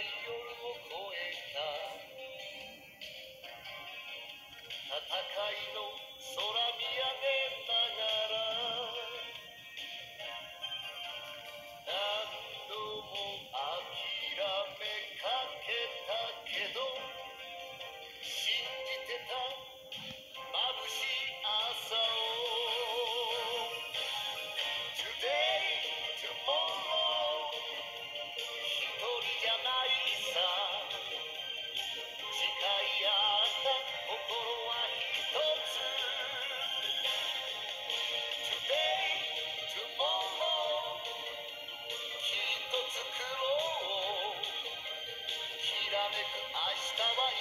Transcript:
夜をえた戦いの空見上げ I start right